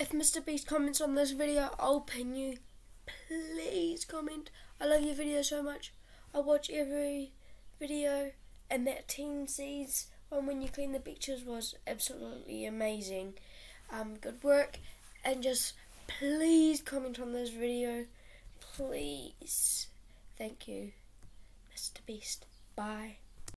if Mr. Beast comments on this video, I'll pin you. Please comment. I love your video so much. I watch every video, and that Team Seas one when you clean the beaches was absolutely amazing. Um, good work, and just please comment on this video. Please. Thank you, Mr. Beast. Bye.